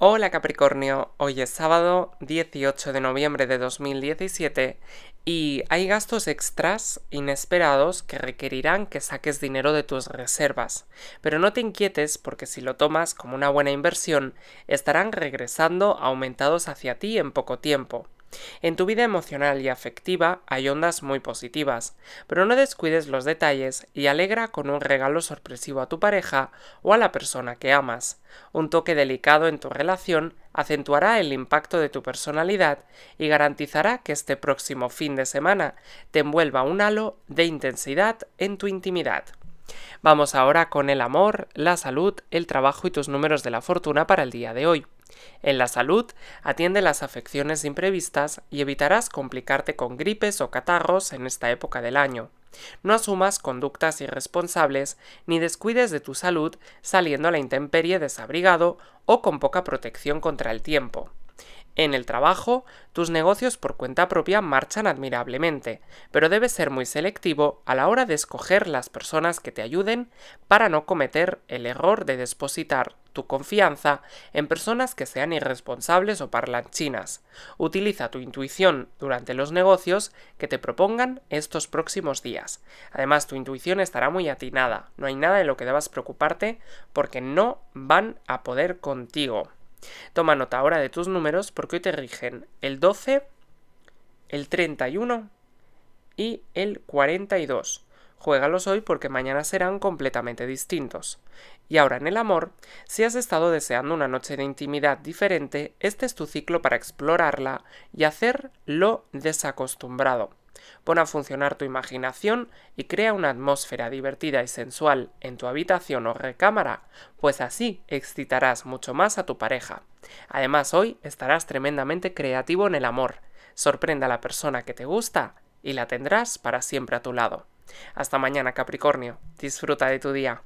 Hola Capricornio, hoy es sábado 18 de noviembre de 2017 y hay gastos extras inesperados que requerirán que saques dinero de tus reservas. Pero no te inquietes porque si lo tomas como una buena inversión, estarán regresando aumentados hacia ti en poco tiempo. En tu vida emocional y afectiva hay ondas muy positivas, pero no descuides los detalles y alegra con un regalo sorpresivo a tu pareja o a la persona que amas. Un toque delicado en tu relación acentuará el impacto de tu personalidad y garantizará que este próximo fin de semana te envuelva un halo de intensidad en tu intimidad. Vamos ahora con el amor, la salud, el trabajo y tus números de la fortuna para el día de hoy. En la salud, atiende las afecciones imprevistas y evitarás complicarte con gripes o catarros en esta época del año. No asumas conductas irresponsables ni descuides de tu salud saliendo a la intemperie desabrigado o con poca protección contra el tiempo. En el trabajo, tus negocios por cuenta propia marchan admirablemente, pero debes ser muy selectivo a la hora de escoger las personas que te ayuden para no cometer el error de depositar tu confianza en personas que sean irresponsables o parlanchinas. Utiliza tu intuición durante los negocios que te propongan estos próximos días. Además, tu intuición estará muy atinada, no hay nada de lo que debas preocuparte porque no van a poder contigo. Toma nota ahora de tus números porque hoy te rigen el 12, el 31 y el 42. Juégalos hoy porque mañana serán completamente distintos. Y ahora en el amor, si has estado deseando una noche de intimidad diferente, este es tu ciclo para explorarla y hacer lo desacostumbrado. Pon a funcionar tu imaginación y crea una atmósfera divertida y sensual en tu habitación o recámara, pues así excitarás mucho más a tu pareja. Además, hoy estarás tremendamente creativo en el amor. Sorprenda a la persona que te gusta y la tendrás para siempre a tu lado. Hasta mañana, Capricornio. Disfruta de tu día.